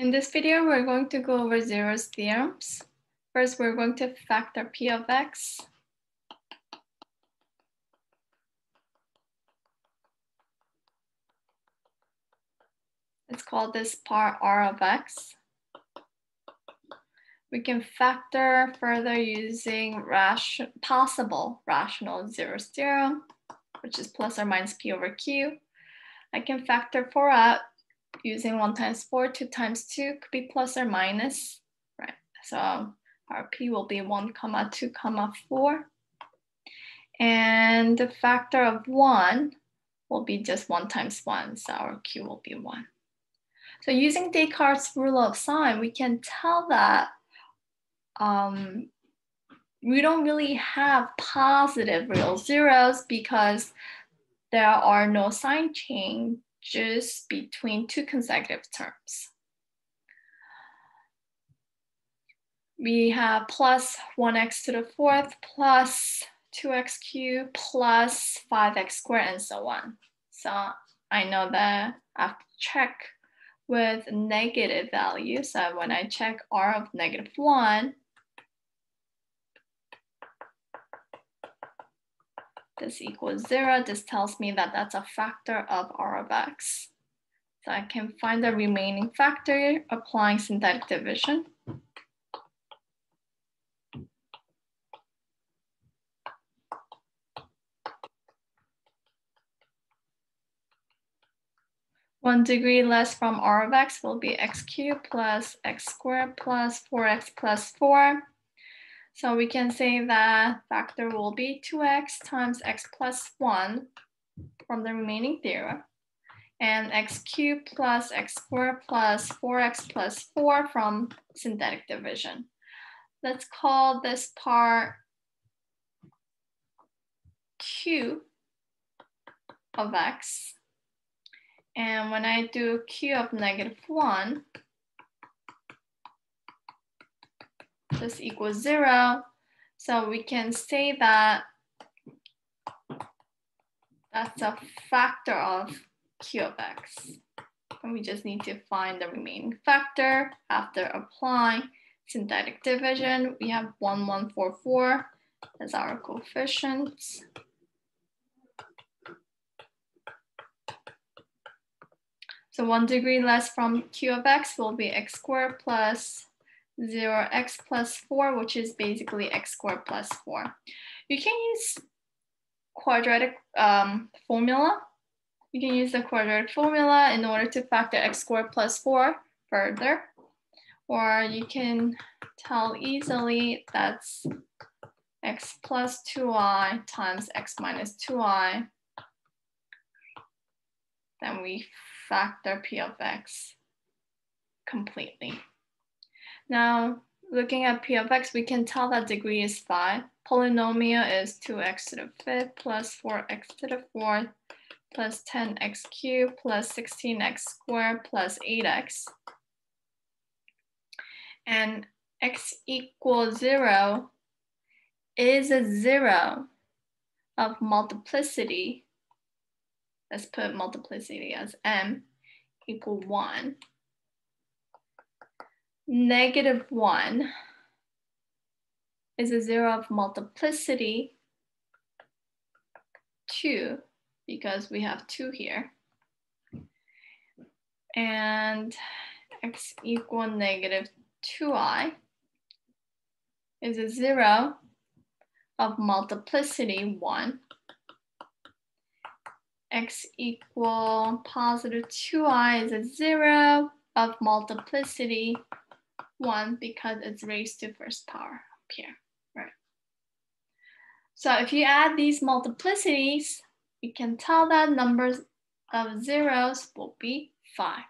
In this video, we're going to go over zeros theorems. First, we're going to factor p of x. Let's call this part r of x. We can factor further using ration possible rational zeros theorem, which is plus or minus p over q. I can factor 4 out using 1 times 4, 2 times 2 could be plus or minus, right? So our p will be 1 comma 2 comma 4. And the factor of 1 will be just 1 times 1, so our q will be 1. So using Descartes' rule of sign, we can tell that um, we don't really have positive real zeros because there are no sign changes between two consecutive terms. We have plus 1x to the fourth plus 2x cubed plus 5x squared and so on. So I know that I have to check with negative values. So when I check r of negative 1, this equals zero. This tells me that that's a factor of R of X. So I can find the remaining factor applying synthetic division. One degree less from R of X will be X cubed plus X squared plus 4X plus four. So we can say that factor will be 2x times x plus 1 from the remaining theorem, and x cubed plus x squared plus 4x plus 4 from synthetic division. Let's call this part q of x. And when I do q of negative 1, this equals zero. So we can say that that's a factor of q of x. And we just need to find the remaining factor after applying synthetic division. We have 1144 as our coefficients. So one degree less from q of x will be x squared plus 0 x plus 4, which is basically x squared plus 4. You can use quadratic um, formula. You can use the quadratic formula in order to factor x squared plus 4 further. Or you can tell easily that's x plus 2i times x minus 2i. Then we factor p of x completely. Now, looking at p of x, we can tell that degree is 5. Polynomial is 2x to the fifth plus 4x to the fourth plus 10x cubed plus 16x squared plus 8x. And x equals 0 is a 0 of multiplicity. Let's put multiplicity as m equal 1 negative 1 is a zero of multiplicity 2 because we have 2 here. And x equal negative 2i is a zero of multiplicity 1. x equal positive 2i is a zero of multiplicity one because it's raised to first power up here, right? So if you add these multiplicities, you can tell that numbers of zeros will be five.